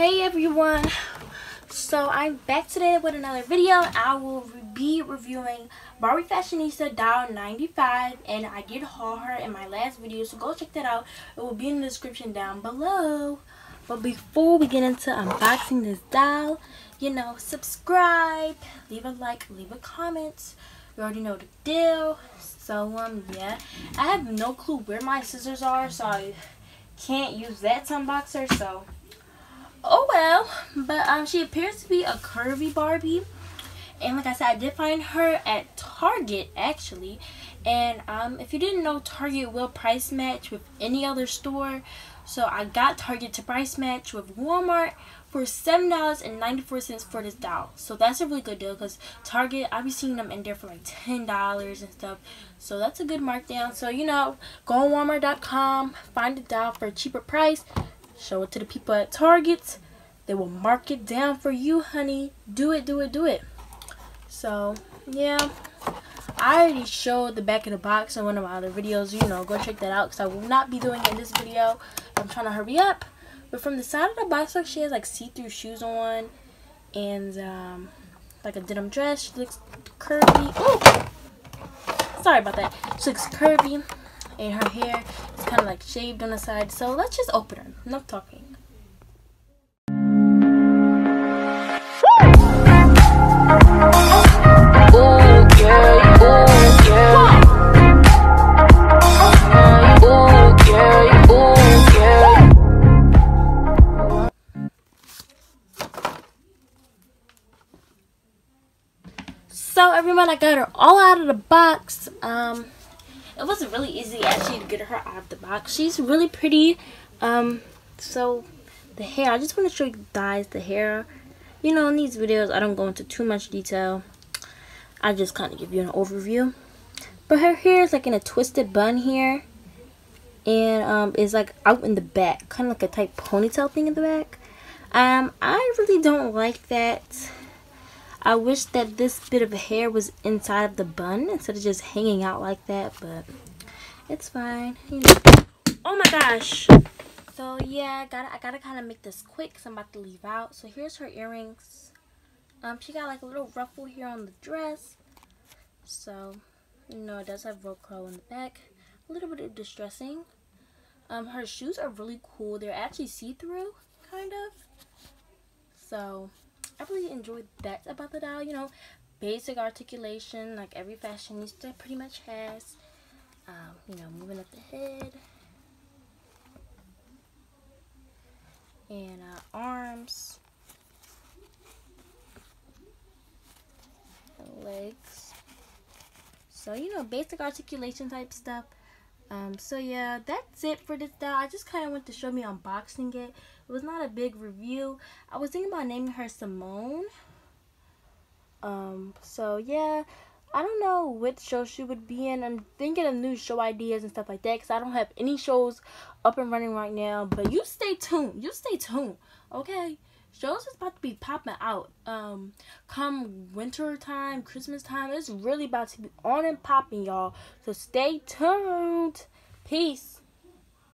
Hey everyone, so I'm back today with another video. I will be reviewing Barbie Fashionista Doll 95 and I did haul her in my last video so go check that out. It will be in the description down below. But before we get into unboxing this doll, you know, subscribe, leave a like, leave a comment. You already know the deal. So um yeah, I have no clue where my scissors are so I can't use that to unbox her so oh well but um she appears to be a curvy barbie. And like i said i did find her at target actually. And um if you didn't know target will price match with any other store. So i got target to price match with walmart for seven dollars and 94 cents for this doll. So that's a really good deal because target i'll be seeing them in there for like ten dollars and stuff. So that's a good markdown. So you know go on walmart.com find a doll for a cheaper price Show it to the people at Target. They will mark it down for you, honey. Do it, do it, do it. So, yeah. I already showed the back of the box in one of my other videos. You know, go check that out because I will not be doing it in this video. I'm trying to hurry up. But from the side of the box, she has like see-through shoes on. And, um, like a denim dress. She looks curvy. Oh! Sorry about that. She looks curvy and her hair is kind of like shaved on the side. So let's just open her. Enough talking. So everyone, I got her all out of the box. Um, it wasn't really easy actually to get her out of the box. She's really pretty. Um, so the hair, I just want to show you guys the hair. You know, in these videos, I don't go into too much detail. I just kind of give you an overview. But her hair is like in a twisted bun here. And um, is like out in the back. Kind of like a tight ponytail thing in the back. Um, I really don't like that. I wish that this bit of hair was inside of the bun instead of just hanging out like that, but it's fine. You know. Oh my gosh. So yeah, I gotta I gotta kind of make this quick because I'm about to leave out. So here's her earrings. Um, she got like a little ruffle here on the dress. So, you know, it does have Velcro in the back. A little bit of distressing. Um, her shoes are really cool. They're actually see-through, kind of. So, really enjoyed that about the doll. You know, basic articulation like every fashionista pretty much has. Um, you know, moving up the head. And uh, arms. And legs. So, you know, basic articulation type stuff. Um, so yeah, that's it for this doll. I just kind of went to show me unboxing it. It was not a big review. I was thinking about naming her Simone. Um, so yeah, I don't know which show she would be in. I'm thinking of new show ideas and stuff like that because I don't have any shows up and running right now. But you stay tuned. You stay tuned, okay? Shows is about to be popping out. Um, come winter time, Christmas time, it's really about to be on and popping, y'all. So stay tuned. Peace.